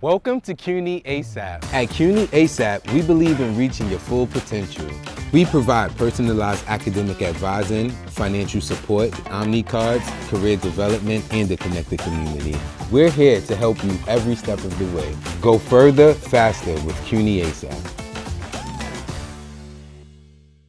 Welcome to CUNY ASAP. At CUNY ASAP, we believe in reaching your full potential. We provide personalized academic advising, financial support, OMNY cards, career development, and a connected community. We're here to help you every step of the way. Go further, faster with CUNY ASAP.